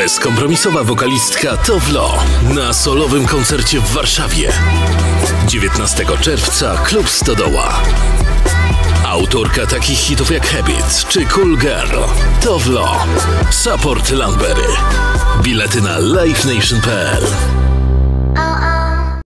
Bezkompromisowa wokalistka Towlo na solowym koncercie w Warszawie. 19 czerwca Klub Stodoła. Autorka takich hitów jak Habit czy Cool Girl. Towlo. Support Landberry. Bilety na livenation.pl